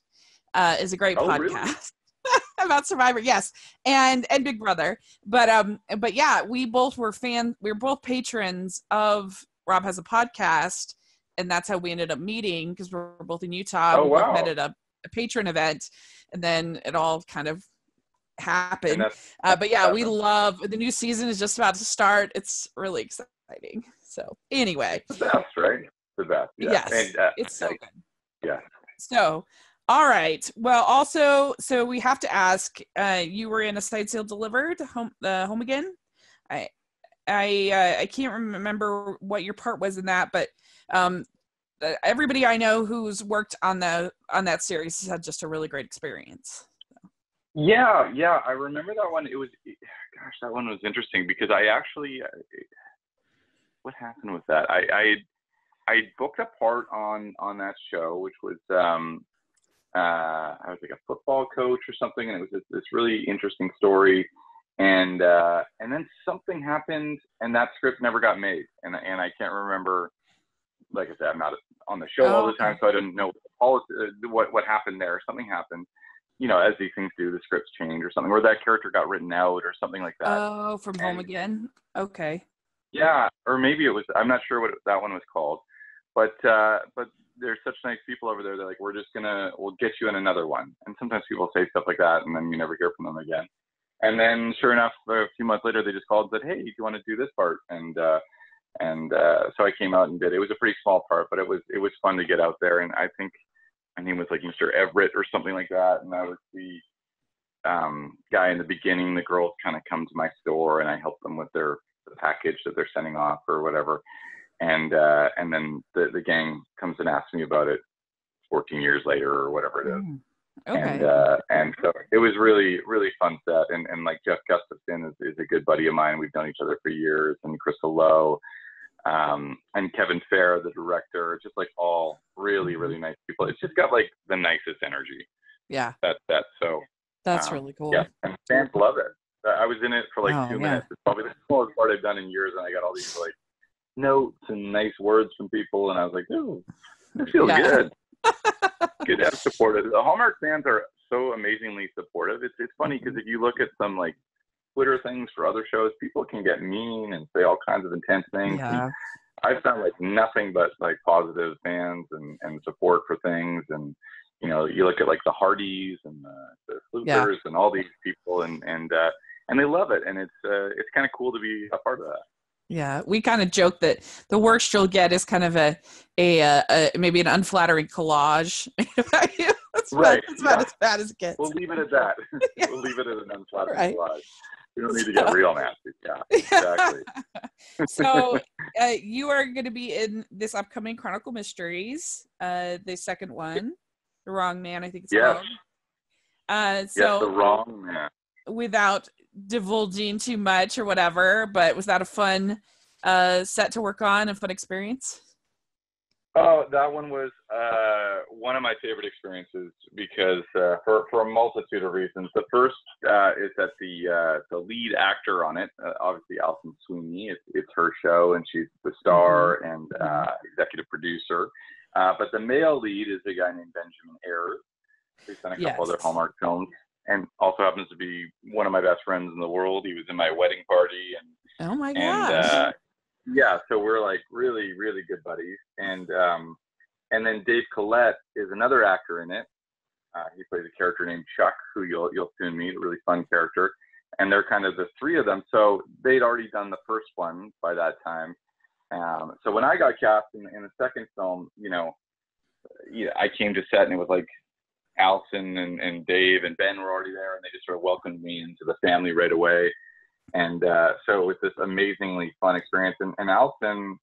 Uh, is a great oh, podcast. Really? about Survivor, yes, and and Big Brother, but um, but yeah, we both were fan. We were both patrons of Rob has a podcast, and that's how we ended up meeting because we're both in Utah. Oh, we wow. met at a, a patron event, and then it all kind of happened. Uh, but yeah, we love the new season is just about to start. It's really exciting. So anyway, the best, right? The best. Yeah. Yes, and, uh, it's so good. Yeah. So, all right. Well, also, so we have to ask. Uh, you were in a Signed Sealed Delivered home. Uh, home again. I I uh, I can't remember what your part was in that, but um, everybody I know who's worked on the on that series has had just a really great experience. Yeah, yeah, I remember that one. It was, gosh, that one was interesting because I actually, uh, what happened with that? I I, I booked a part on on that show, which was um, uh, I was like a football coach or something, and it was this, this really interesting story and uh, and then something happened, and that script never got made, and and I can't remember. Like I said, I'm not on the show oh, all the time, so I didn't know what, uh, what what happened there. Something happened, you know, as these things do, the scripts change or something, or that character got written out or something like that. Oh, from and, Home Again. Okay. Yeah, or maybe it was. I'm not sure what that one was called, but uh, but there's such nice people over there. They're like, we're just gonna, we'll get you in another one. And sometimes people say stuff like that, and then you never hear from them again. And then, sure enough, a few months later, they just called and said, "Hey, do you want to do this part?" And uh, and uh, so I came out and did. It was a pretty small part, but it was it was fun to get out there. And I think my name was like Mr. Everett or something like that, and I was the um, guy in the beginning. The girls kind of come to my store, and I help them with their the package that they're sending off or whatever. And uh, and then the the gang comes and asks me about it 14 years later or whatever it is. Mm. Okay. And uh, and so it was really really fun set. And and like Jeff Gustafson is, is a good buddy of mine. We've known each other for years. And Crystal Lowe, um, and Kevin Fair, the director. Just like all really mm-hmm. really nice people. It's just got like the nicest energy. Yeah. That that so. That's um, really cool. Yeah, and fans love it. I was in it for like oh, two yeah. minutes. It's probably the smallest part I've done in years, and I got all these like notes and nice words from people, and I was like, "Ooh, this feels yeah. good." good to have supportive. The Hallmark fans are so amazingly supportive. It's it's funny because if you look at some like Twitter things for other shows, people can get mean and say all kinds of intense things. Yeah. I've found like nothing but like positive fans and, and support for things. And, you know, you look at like the Hardys and the, the yeah. and all these people and, and, uh, and they love it. And it's, uh, it's kind of cool to be a part of that. Yeah, we kind of joke that the worst you'll get is kind of a a, a, a maybe an unflattering collage about you. That's right. About, that's yeah. about as bad as it gets. We'll leave it at that. yeah. We'll leave it at an unflattering right. collage. We don't need to get real nasty. Yeah, exactly. so uh, you are going to be in this upcoming Chronicle Mysteries, uh, the second one, The Wrong Man, I think it's yes. called. Uh, so yes, The Wrong Man. Without divulging too much or whatever, but was that a fun uh, set to work on, a fun experience? Oh, that one was uh, one of my favorite experiences because uh, for for a multitude of reasons. The first uh, is that the uh, the lead actor on it, uh, obviously Alison Sweeney, it's, it's her show and she's the star mm-hmm. and uh, executive producer. but the male lead is a guy named Benjamin Ayres, who's done a couple yes. other Hallmark films and also happens to be one of my best friends in the world. He was in my wedding party and oh my gosh. And, yeah, so we're like really, really good buddies. And um, and then Dave Collette is another actor in it. Uh, he plays a character named Chuck, who you'll you'll soon meet, a really fun character. And they're kind of the three of them. So they'd already done the first one by that time. Um, so when I got cast in, in the second film, you know, yeah, I came to set and it was like Alison and, and Dave and Ben were already there, and they just sort of welcomed me into the family right away. And uh, so it was this amazingly fun experience. And, and Alison,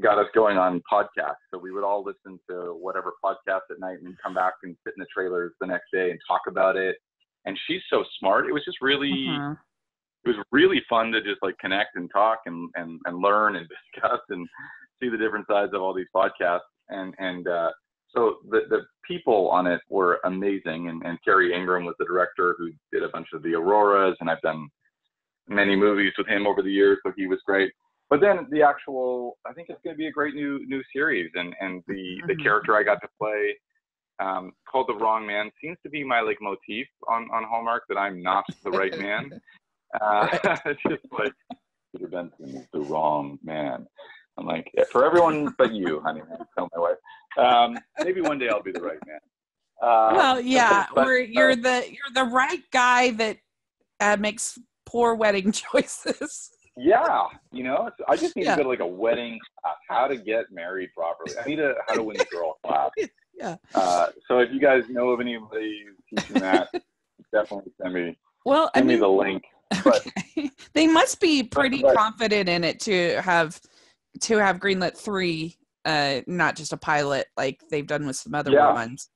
got us going on podcasts. So we would all listen to whatever podcast at night and come back and sit in the trailers the next day and talk about it. And she's so smart. It was just really, mm-hmm. it was really fun to just like connect and talk and, and, and learn and discuss and see the different sides of all these podcasts. And, and, uh, so the, the people on it were amazing. And, and Terry Ingram was the director who did a bunch of the Auroras and I've done many movies with him over the years. So he was great but then the actual i think it's going to be a great new new series and and the mm-hmm. the character i got to play um, called the wrong man seems to be my like motif on on hallmark that i'm not the right man uh, it's just like peter benson is the wrong man i'm like for everyone but you honey tell my wife um, maybe one day i'll be the right man uh, well yeah but, or you're uh, the you're the right guy that uh, makes poor wedding choices yeah, you know, I just need yeah. to go to like a wedding class, how to get married properly. I need a how to win the girl class. Yeah. Uh, so if you guys know of anybody teaching that, definitely send me. Well, send I mean, me the link. But okay. they must be pretty but, but, confident in it to have to have greenlit three, uh, not just a pilot like they've done with some other yeah. ones.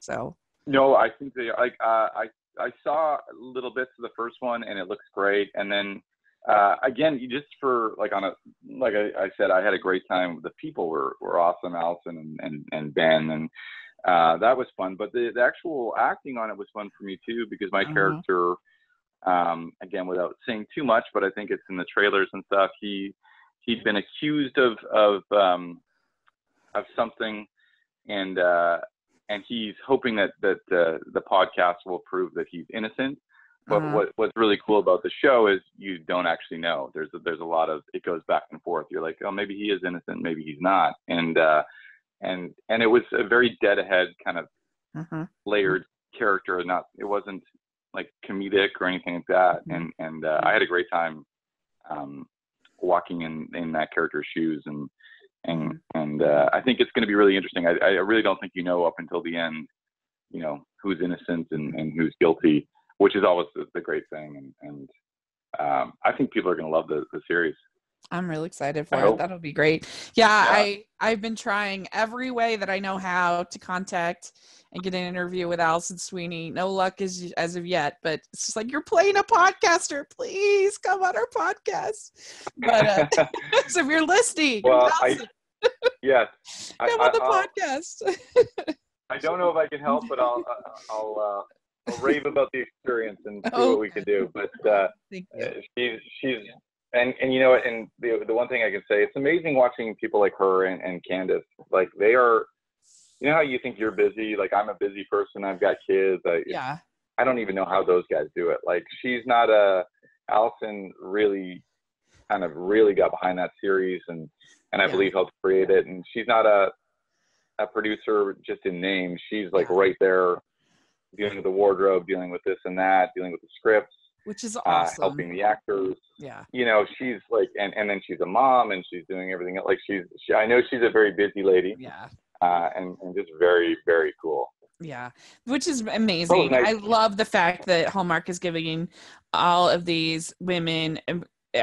So. No, I think they like. Uh, I I saw little bits of the first one and it looks great, and then uh, again, you just for like on a like I, I, said, I had a great time. The people were were awesome, Allison and and, and Ben, and uh, that was fun. But the, the actual acting on it was fun for me too because my uh-huh. character, um, again, without saying too much, but I think it's in the trailers and stuff. He he'd been accused of of um, of something, and uh, and he's hoping that that uh, the podcast will prove that he's innocent but uh-huh. what what's really cool about the show is you don't actually know. There's a, there's a lot of it goes back and forth. You're like, oh, maybe he is innocent, maybe he's not, and uh, and and it was a very dead ahead kind of uh-huh. layered character. Not it wasn't like comedic or anything like that. Mm-hmm. And and uh, I had a great time um, walking in in that character's shoes and and and uh, I think it's going to be really interesting. I, I really don't think you know up until the end, you know, who's innocent and, and who's guilty which is always the, the great thing. And, and um, I think people are going to love the, the series. I'm really excited for I it. Hope. That'll be great. Yeah, yeah, I I've been trying every way that I know how to contact and get an interview with Alison Sweeney. No luck as as of yet, but it's just like you're playing a podcaster. Please come on our podcast. But uh, so if you're listening, well, I, yes, come I, on the I, podcast. I don't know if I can help, but I'll I'll uh, I'll rave about the experience and see oh. what we can do. But uh, uh, she's she's and and you know and the the one thing I can say it's amazing watching people like her and, and Candace. Like they are you know how you think you're busy? Like I'm a busy person. I've got kids. I, yeah. I don't even know how those guys do it. Like she's not a Allison really kind of really got behind that series and and I yeah. believe helped create it. And she's not a a producer just in name. She's like right there dealing with the wardrobe, dealing with this and that, dealing with the scripts, which is uh, awesome. Uh, helping the actors. Yeah. You know, she's like, and, and then she's a mom and she's doing everything. Like she's, she, I know she's a very busy lady. Yeah. Uh, and, and just very, very cool. Yeah, which is amazing. Oh, nice. I love the fact that Hallmark is giving all of these women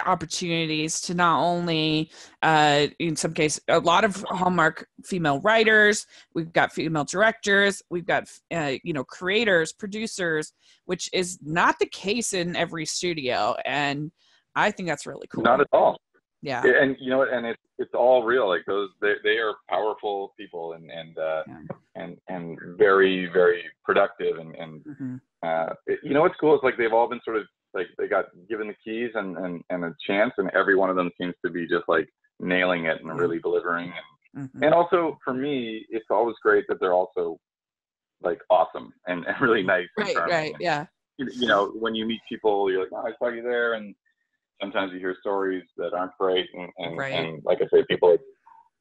opportunities to not only uh, in some cases a lot of hallmark female writers we've got female directors we've got uh, you know creators producers which is not the case in every studio and i think that's really cool not at all yeah and you know and it's it's all real like those they, they are powerful people and and uh yeah. and and very very productive and and mm-hmm. uh it, you know what's cool is like they've all been sort of like they got given the keys and, and, and a chance and every one of them seems to be just like nailing it and really delivering. And, mm-hmm. and also for me it's always great that they're also like awesome and, and really nice right right and, yeah. You, know when you meet people you're like oh, i saw you there and sometimes you hear stories that aren't great and, and, right. and like i say people like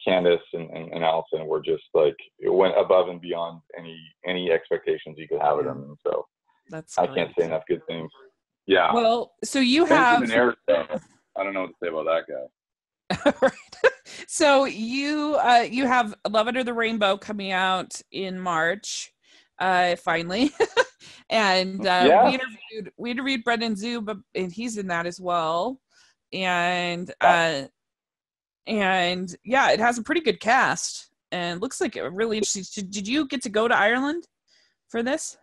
candace and, and, and allison were just like it went above and beyond any any expectations you could have of them and so that's i can't say enough good things yeah. Well, so you have. I don't know what to say about that guy. so you uh, you have Love Under the Rainbow coming out in March, uh, finally, and uh, yeah. we interviewed we interviewed Brendan Zub, and he's in that as well, and uh, and yeah, it has a pretty good cast and looks like a really interesting. Did you get to go to Ireland for this?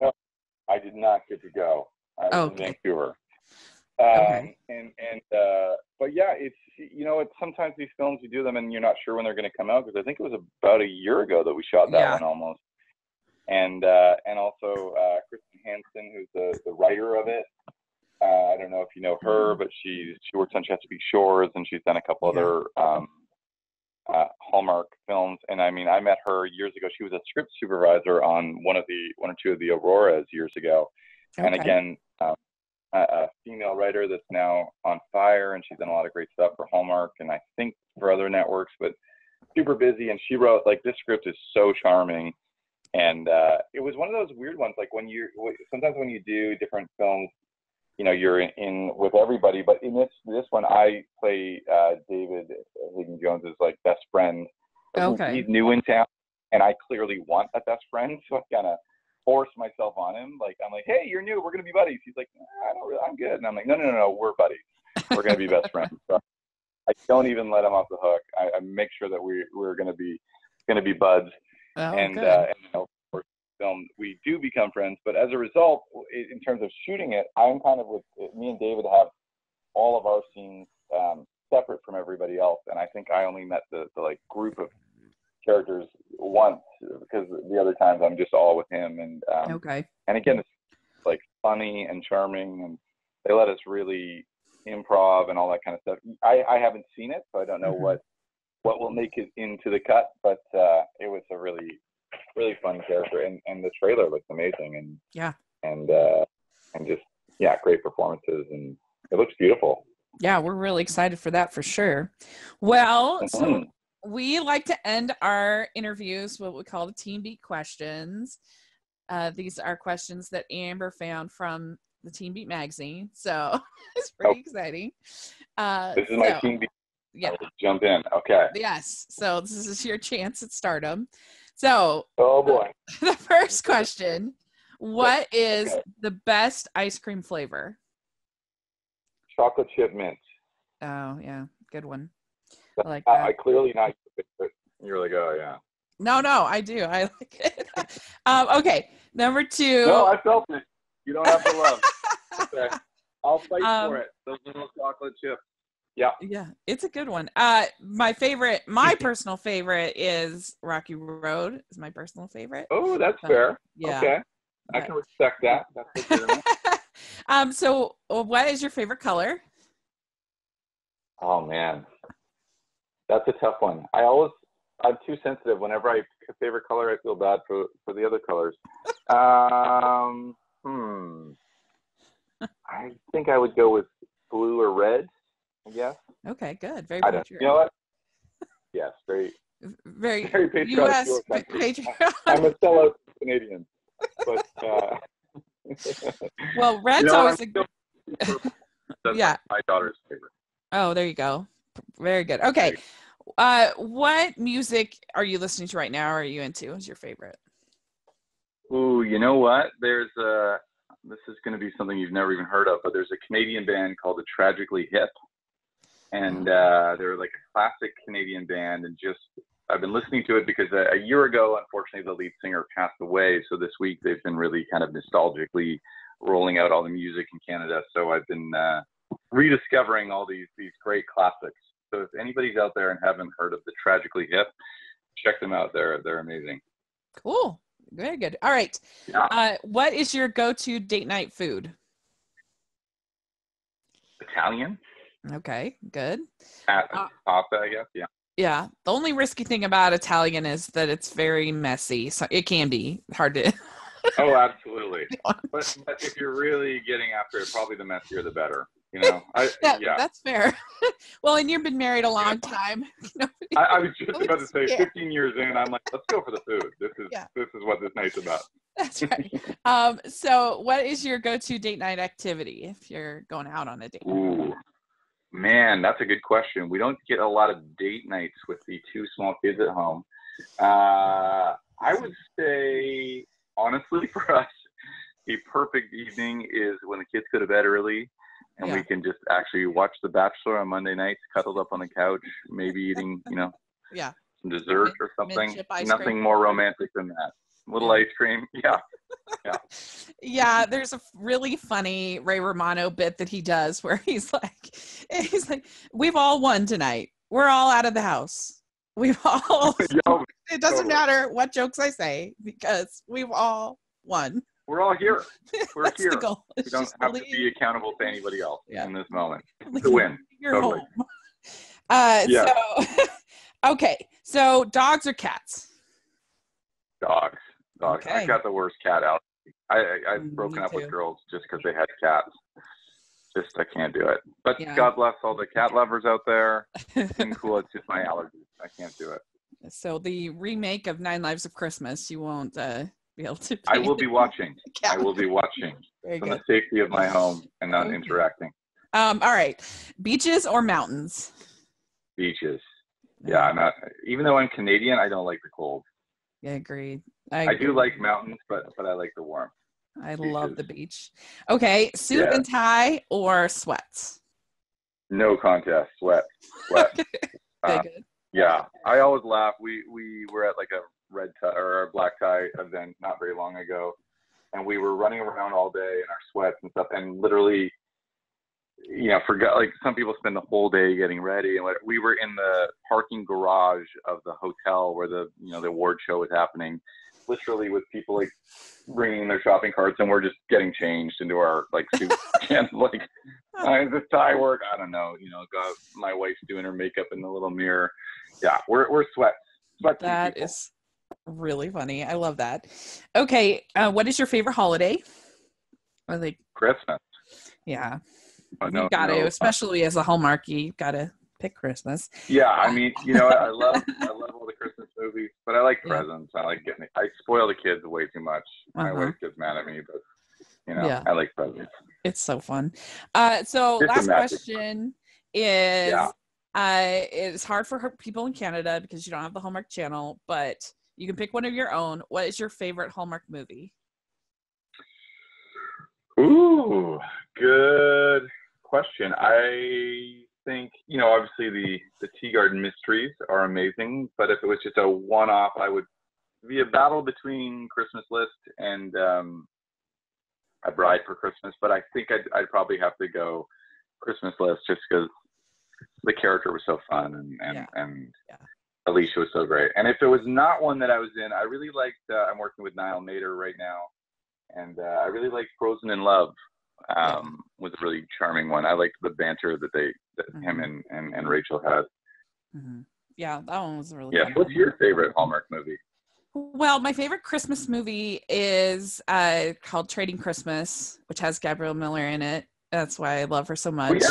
No, I did not get to go. I was Okay. in Vancouver. Um, Okay. And and uh, but yeah, it's you know, it's sometimes these films you do them and you're not sure when they're going to come out because I think it was about a year ago that we shot that Yeah. one almost. And uh, and also uh, Kristen Hansen, who's the the writer of it. Uh, I don't know if you know her, but she's she works on Chesapeake Shores and she's done a couple Yeah. other um, uh, Hallmark films. And I mean, I met her years ago. She was a script supervisor on one of the one or two of the Auroras years ago. And again, um, a, a female writer that's now on fire, and she's done a lot of great stuff for Hallmark and I think for other networks. But super busy, and she wrote like this script is so charming, and uh, it was one of those weird ones. Like when you sometimes when you do different films, you know, you're in, in with everybody, but in this this one, I play uh, David Higgins Jones's like best friend. Okay. He's new in town, and I clearly want a best friend, so I kind of force myself on him. Like I'm like, hey, you're new, we're gonna be buddies. He's like, "Nah, I don't really, I'm good, and I'm like, no, no, no, no, we're buddies. We're gonna be best friends. So I don't even let him off the hook. I, I make sure that we we're gonna be gonna be buds, oh, and good. uh, and you know, for film we do become friends. But as a result, in terms of shooting it, I'm kind of with me and David have all of our scenes um, separate from everybody else, and I think I only met the, the like group of characters once because the other times I'm just all with him and um, okay. and again it's like funny and charming and they let us really improv and all that kind of stuff i i haven't seen it so i don't know Mhm. what what will make it into the cut but uh it was a really really fun character and and the trailer looks amazing and Yeah. and uh and just yeah great performances and it looks beautiful Yeah, we're really excited for that for sure. Well, so Mhm. We like to end our interviews with what we call the Teen Beat questions. Uh, these are questions that Amber found from the Teen Beat magazine, so it's pretty Oh. exciting. Uh, this is my team Beat. Yeah. jump in okay Yes. So this is your chance at stardom. So oh boy the first question: What is Okay. the best ice cream flavor? chocolate chip mint Oh yeah, good one. I like I, that. I clearly not you're like oh yeah No, no, I do. I like it. um, okay, number two. No, I felt it. You don't have to love. Okay. I'll fight Um, for it. Those little chocolate chips. Yeah. yeah, it's a good one. Uh, my favorite, my personal favorite is Rocky Road. Is my personal favorite. Oh, that's fair. Yeah. Okay. I can respect that. That's um. So, uh, what is your favorite color? oh man, that's a tough one. I always I'm too sensitive. Whenever I pick a favorite color, I feel bad for for the other colors. Um. Hmm. I think I would go with blue or red. I guess. Okay, good. Very I patriotic. You know what? Yes, very Very very patriotic. U.S. to your pa- country. patriotic. I'm a sellout Canadian, but uh, well, red's you know, always I'm a still- that's yeah. my daughter's favorite. Oh, there you go. Very good. Okay. Uh, what music are you listening to right now? Or are you into? Is your favorite? Ooh, you know what? There's a. This is going to be something you've never even heard of, but there's a Canadian band called the Tragically Hip, and uh, they're like a classic Canadian band. And just I've been listening to it because a, a year ago, unfortunately, the lead singer passed away. So this week they've been really kind of nostalgically rolling out all the music in Canada. So I've been uh, rediscovering all these these great classics. So if anybody's out there and haven't heard of the Tragically Hip, check them out. They're they're amazing. Cool. Very good. All right. Yeah. Uh, what is your go-to date night food? Italian. Okay, good. At Uh, pasta, I guess. Yeah. Yeah. The only risky thing about Italian is that it's very messy. So it can be hard to. Oh, absolutely. but, but if you're really getting after it, probably the messier the better. You know. I, yeah, yeah. that's fair. well, and you've been married a long time. I, I was just about to say, Yeah. 15 years in, I'm like, let's go for the food. This is Yeah. this is what this night's about. that's right. Um, so, what is your go-to date night activity if you're going out on a date? Ooh, man, that's a good question. We don't get a lot of date nights with the two small kids at home. Uh, I would say, honestly, for us, a perfect evening is when the kids go to bed early and Yeah. we can just actually watch The Bachelor on Monday nights, cuddled up on the couch, maybe eating, you know, Yeah. some dessert or something. Nothing cream. more romantic than that. Little ice cream. Yeah. yeah yeah, there's a really funny ray romano bit that he does where he's like he's like we've all won tonight we're all out of the house we've all Yo, it doesn't Totally. matter what jokes i say because we've all won we're all here. We're here. We don't have to be accountable to anybody else Yeah. in this moment. to win. your Totally. home uh Yeah. so okay so dogs or cats Dogs. Dogs. Okay. I got the worst cat out. I, I I've Mm, broken me up too. with girls just because they had cats. Just I can't do it. But Yeah. God bless all the cat lovers out there. It's been cool. It's just my allergies. I can't do it. so the remake of nine lives of christmas you won't uh be able to I will be watching. I will be watching Very from good. the safety of my home and not Okay. interacting. um all right beaches or mountains Beaches. Yeah, I'm not. Even though I'm Canadian, I don't like the cold. Yeah, agreed. I agree. I do like mountains, but but I like the warmth. I love the beach. Okay, suit Yeah. and tie or sweats. No contest. Sweat. Sweat. Okay, Uh, good. Yeah, I always laugh. We we were at like a red tie or a black tie event not very long ago, and we were running around all day in our sweats and stuff, and literally, you know, forgot like some people spend the whole day getting ready, and we were in the parking garage of the hotel where the you know the award show was happening, literally with people like bringing their shopping carts, and we're just getting changed into our like suits and like uh, is this tie work? I don't know. You know, got my wife's doing her makeup in the little mirror. Yeah, we're we're sweat. That is really funny. I love that. Okay, uh, what is your favorite holiday? I think, Christmas. yeah, Oh, you no, got to, no. especially as a Hallmark, you got to pick Christmas. Yeah, I mean, you know, I love I love all the Christmas movies, but I like Yeah. presents. I like getting. I spoil the kids way too much. My Uh-huh. wife gets mad at me, but you know, Yeah. I like presents. It's so fun. Uh, so It's last question is Yeah. uh, it's hard for her- people in Canada because you don't have the Hallmark channel, but you can pick one of your own. What is your favorite Hallmark movie? Ooh, good question. I think you know, obviously the the Teagarden Mysteries are amazing, but if it was just a one-off, I would be a battle between Christmas List and um, A Bride for Christmas. But I think I'd, I'd probably have to go Christmas List just because the character was so fun and and Yeah. and Yeah. Alicia was so great. And if it was not one that I was in, I really liked. Uh, I'm working with Niall Matter right now, and uh, I really liked Frozen in Love. Um, was a really charming one. I liked the banter that they that him Mhm. and, and and Rachel had. Mhm. Yeah, that one was really Yeah. What's one. your favorite Hallmark movie? Well, my favorite Christmas movie is uh, called Trading Christmas, which has Gabrielle Miller in it. That's why I love her so Oh, much. yeah.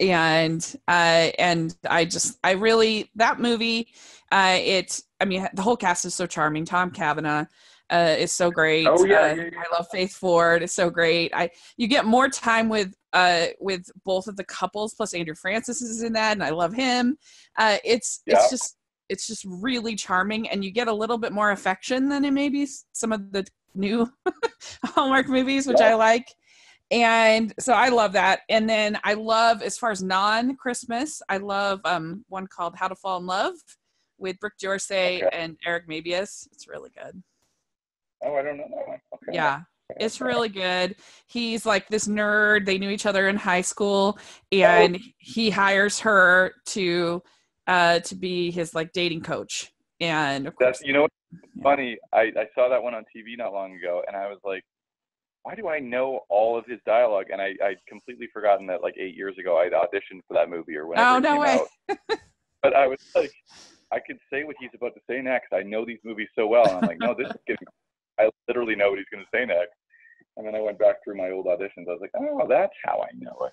And uh, and I just I really that movie. Uh, it I mean the whole cast is so charming. Tom Cavanagh uh, is so great. Oh, yeah, Uh, yeah, yeah. I love Faith Ford. It's so great. I you get more time with uh with both of the couples. Plus Andrew Francis is in that, and I love him. Uh, it's Yeah. it's just it's just really charming and you get a little bit more affection than in maybe some of the new hallmark movies which i like and so i love that and then i love as far as non-christmas i love um one called how to fall in love with brooke D'Orsay Okay. and eric mabius it's really good Oh, I don't know that one. Okay. yeah it's really good he's like this nerd they knew each other in high school and he hires her to uh to be his like dating coach and of course That's you know Yeah. funny. I, I saw that one on TV not long ago, and I was like, why do I know all of his dialogue? And I I'd completely forgotten that like eight years ago I'd auditioned for that movie or whenever Oh, no way. but I was like, I could say what he's about to say next. I know these movies so well, and I'm like, no, this is getting. I literally know what he's going to say next. And then I went back through my old auditions. I was like, oh, that's how I know it.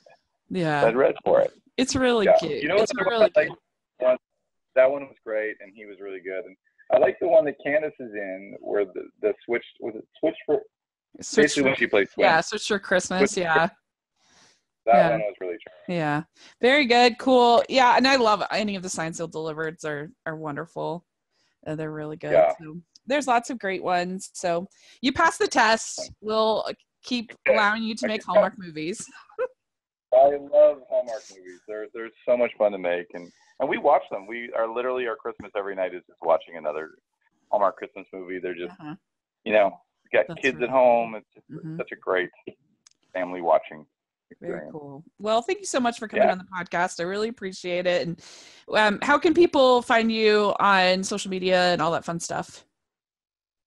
yeah I'd read for it. it's really Yeah. cute You know it's what really I like? One, that one was great, and he was really good. And I like the one that Candace is in, where the the switch was it switch for Switch basically for- when she plays switch. yeah switch for christmas yeah that yeah. one was really charming. yeah very good cool yeah and i love any of the Signed Sealed Delivered are are wonderful Uh, they're really good Yeah. so there's lots of great ones so you pass the test we'll keep allowing you to make hallmark movies I love Hallmark movies. They're they're so much fun to make, and and we watch them. We are literally our Christmas every night is just watching another Hallmark Christmas movie. They're just, uh-huh. you know, got That's kids right. at home. It's just mm-hmm. such a great family watching. Experience. Very cool. Well, thank you so much for coming yeah. on the podcast. I really appreciate it. And um, how can people find you on social media and all that fun stuff?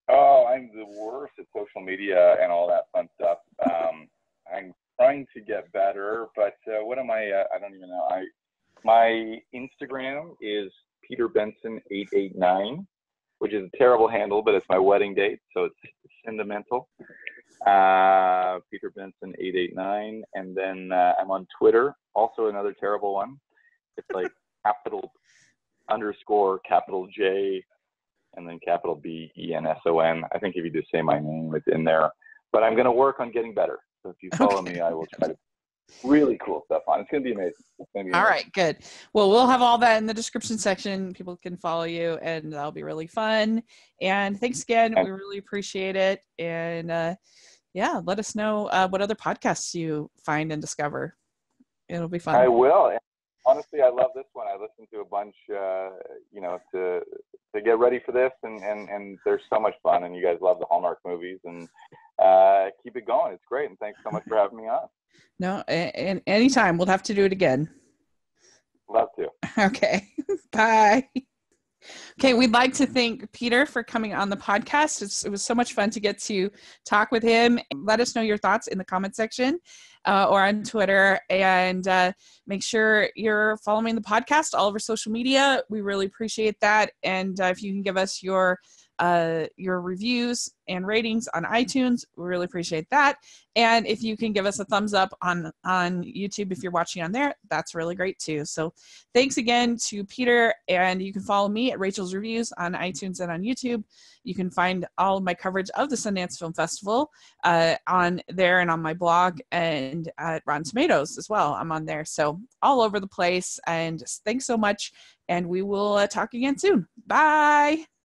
Oh, I'm the worst at social media and all that fun stuff. Um, I'm trying to get better, but uh, what am I? Uh, I don't even know. I my Instagram is Peter Benson eight eight nine, which is a terrible handle, but it's my wedding date, so it's sentimental. Uh, Peter Benson eight eight nine, and then uh, I'm on Twitter, also another terrible one. It's like capital underscore capital J and then capital B E N S O N. I think if you just say my name, it's in there. But I'm going to work on getting better. So if you follow okay. me, I will try to really cool stuff on. It's going to be amazing. Be amazing. All right, good. Well, we'll have all that in the description section. People can follow you, and that'll be really fun. And thanks again. We really appreciate it. And uh, yeah, let us know uh, what other podcasts you find and discover. It'll be fun. I will. honestly, I love this one. I listened to a bunch, uh, you know, to to get ready for this, and and and there's so much fun, and you guys love the Hallmark movies, and uh, keep it going. It's great, and thanks so much for having me on. No, and anytime we'll have to do it again. Love to. Okay. Bye. Okay, we'd like to thank Peter for coming on the podcast. It's, it was so much fun to get to talk with him. Let us know your thoughts in the comment section uh, or on Twitter. And uh, make sure you're following the podcast all over social media. We really appreciate that. And uh, if you can give us your uh, your reviews and ratings on iTunes. We really appreciate that. And if you can give us a thumbs up on on YouTube if you're watching on there, that's really great too. So thanks again to Peter, and you can follow me at Rachel's Reviews on iTunes and on YouTube. You can find all of my coverage of the Sundance Film Festival uh, on there and on my blog and at Rotten Tomatoes as well. I'm on there, so all over the place. And thanks so much, and we will uh, talk again soon. Bye.